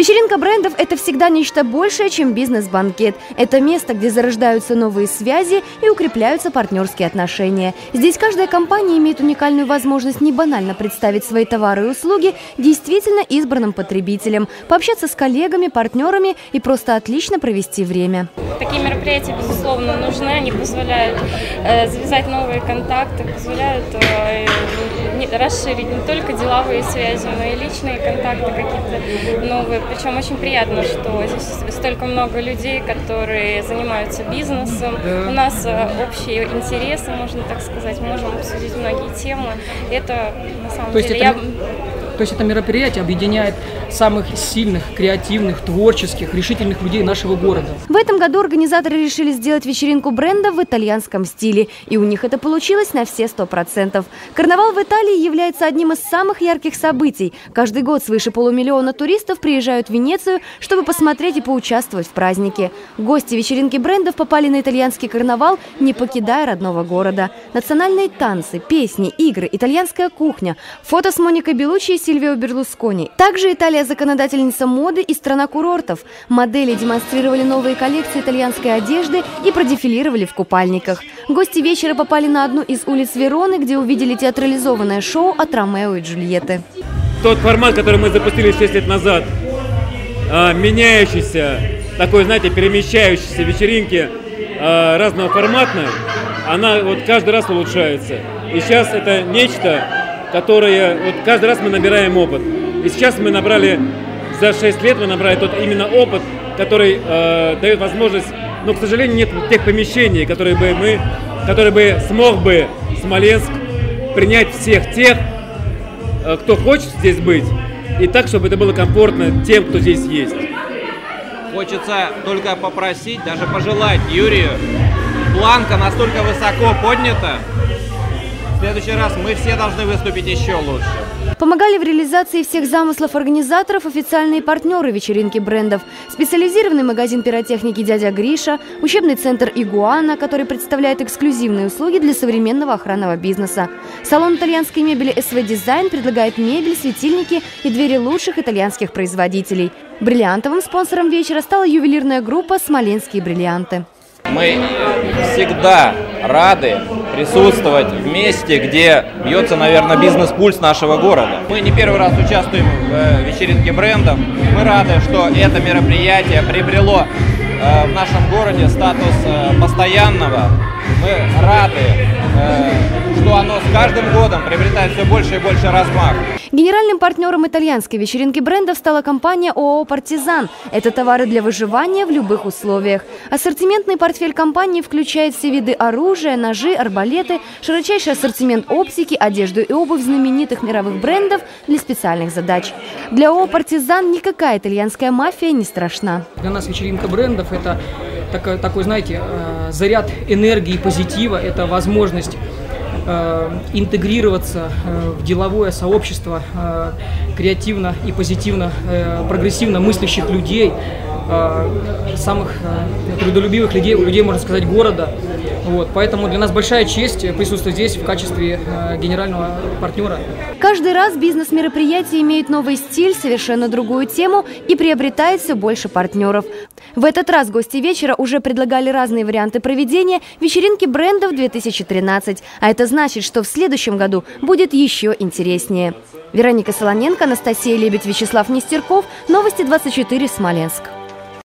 Вечеринка брендов – это всегда нечто большее, чем бизнес-банкет. Это место, где зарождаются новые связи и укрепляются партнерские отношения. Здесь каждая компания имеет уникальную возможность не банально представить свои товары и услуги действительно избранным потребителям, пообщаться с коллегами, партнерами и просто отлично провести время. Такие мероприятия, безусловно, нужны. Они позволяют э, завязать новые контакты, позволяют э, расширить не только деловые связи, но и личные контакты какие-то новые. Причем очень приятно, что здесь столько много людей, которые занимаются бизнесом. У нас э, общие интересы, можно так сказать, мы можем обсудить многие темы. Это на самом То деле... Это... Я то есть это мероприятие объединяет самых сильных, креативных, творческих, решительных людей нашего города. В этом году организаторы решили сделать вечеринку бренда в итальянском стиле. И у них это получилось на все сто процентов. Карнавал в Италии является одним из самых ярких событий. Каждый год свыше полумиллиона туристов приезжают в Венецию, чтобы посмотреть и поучаствовать в празднике. Гости вечеринки брендов попали на итальянский карнавал, не покидая родного города. Национальные танцы, песни, игры, итальянская кухня, фото с Моникой Белучи и Сильвио Берлускони. Также Италия законодательница моды и страна курортов. Модели демонстрировали новые коллекции итальянской одежды и продефилировали в купальниках. Гости вечера попали на одну из улиц Вероны, где увидели театрализованное шоу от Ромео и Джульетты. Тот формат, который мы запустили 6 лет назад, а, меняющийся, такой, знаете, перемещающийся вечеринки а, разного формата, она вот каждый раз улучшается. И сейчас это нечто, которые вот каждый раз мы набираем опыт. И сейчас мы набрали за 6 лет мы набрали тот именно опыт, который э, дает возможность, но, к сожалению, нет тех помещений, которые бы мы, которые бы смог бы Смоленск принять всех тех, э, кто хочет здесь быть, и так, чтобы это было комфортно тем, кто здесь есть. Хочется только попросить, даже пожелать Юрию, планка настолько высоко поднята, в следующий раз мы все должны выступить еще лучше. Помогали в реализации всех замыслов организаторов официальные партнеры вечеринки брендов. Специализированный магазин пиротехники «Дядя Гриша», учебный центр «Игуана», который представляет эксклюзивные услуги для современного охранного бизнеса. Салон итальянской мебели «СВ Дизайн» предлагает мебель, светильники и двери лучших итальянских производителей. Бриллиантовым спонсором вечера стала ювелирная группа «Смоленские бриллианты». Мы всегда рады присутствовать в месте, где бьется, наверное, бизнес-пульс нашего города. Мы не первый раз участвуем в э, вечеринке брендов. Мы рады, что это мероприятие приобрело э, в нашем городе статус э, постоянного. Мы рады, что оно с каждым годом приобретает все больше и больше размах. Генеральным партнером итальянской вечеринки брендов стала компания ООО «Партизан». Это товары для выживания в любых условиях. Ассортиментный портфель компании включает все виды оружия, ножи, арбалеты, широчайший ассортимент оптики, одежду и обувь знаменитых мировых брендов для специальных задач. Для ООО «Партизан» никакая итальянская мафия не страшна. Для нас вечеринка брендов – это такой, знаете, э, заряд энергии, позитива, это возможность интегрироваться э, в деловое сообщество э, креативно и позитивно, прогрессивно мыслящих людей, самых трудолюбивых людей, людей, можно сказать, города. Вот, поэтому для нас большая честь присутствовать здесь в качестве генерального партнера. Каждый раз бизнес-мероприятие имеет новый стиль, совершенно другую тему и приобретает все больше партнеров. В этот раз гости вечера уже предлагали разные варианты проведения вечеринки брендов 2013. А это значит, что в следующем году будет еще интереснее. Вероника Солоненко, Анастасия Лебедь, Вячеслав Нестерков. Новости 24, Смоленск.